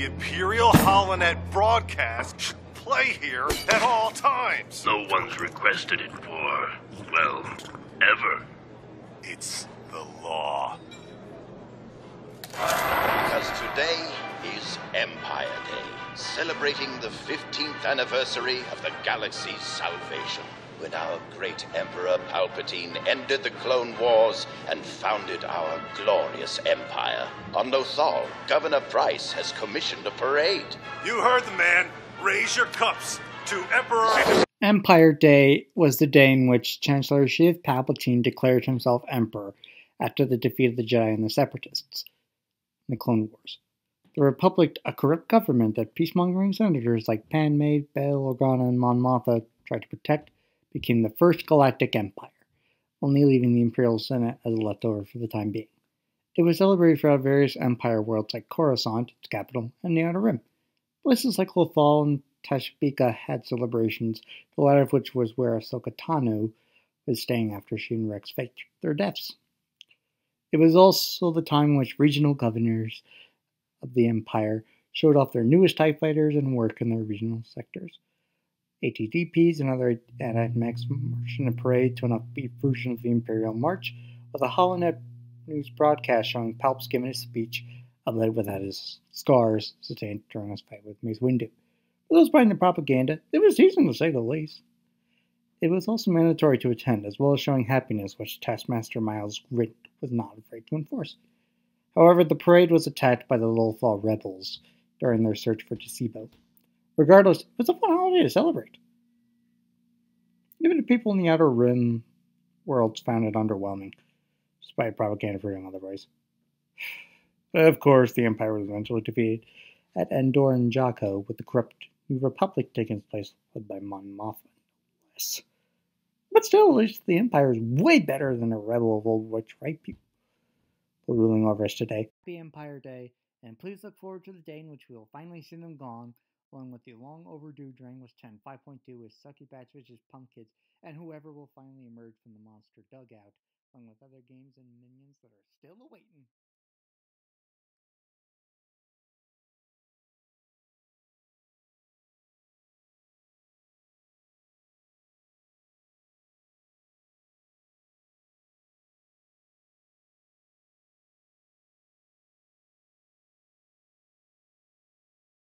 The Imperial Holonet broadcast should play here at all times. No one's requested it for, well, ever. It's the law. Because today is Empire Day, celebrating the 15th anniversary of the galaxy's salvation. When our great Emperor Palpatine ended the Clone Wars and founded our glorious empire. On Lothal, Governor Pryce has commissioned a parade. You heard the man. Raise your cups to Emperor. Empire Day was the day in which Chancellor Sheev Palpatine declared himself emperor after the defeat of the Jedi and the Separatists in the Clone Wars. The Republic, a corrupt government that peacemongering senators like Padmé, Bail Organa, and Mon Mothma tried to protect, became the first galactic empire, only leaving the Imperial Senate as a leftover for the time being. It was celebrated throughout various empire worlds like Coruscant, its capital, and the Outer Rim. Places like Lothal and Thabeska had celebrations, the latter of which was where Ahsoka Tano was staying after she and Rex faked their deaths. It was also the time in which regional governors of the empire showed off their newest TIE fighters and work in their regional sectors. ATDPs and other anti-mechs marched in a parade to an upbeat version of the Imperial March, with a Holonet news broadcast showing Palps giving a speech of led without his scars sustained during his fight with Mace Windu. For those buying the propaganda, it was decent to say the least. It was also mandatory to attend, as well as showing happiness, which Taskmaster Myles Grint was not afraid to enforce. However, the parade was attacked by the Lothal rebels during their search for Tseebo. Regardless, it was a fun holiday to celebrate. Even the people in the Outer Rim worlds found it underwhelming, despite propaganda freedom otherwise. Of course, the Empire was eventually defeated at Endor and Jakku, with the corrupt New Republic taking its place, led by Mon Mothma. Yes. But still, at least the Empire is way better than a rebel of old which right people ruling over us today. Happy Empire Day, and please look forward to the day in which we will finally see them gone, along with the long overdue Wars 10 5.2 with Sucky Batchwich's Punk Kids, and whoever will finally emerge from the monster dugout, along with other games and minions that are still awaiting.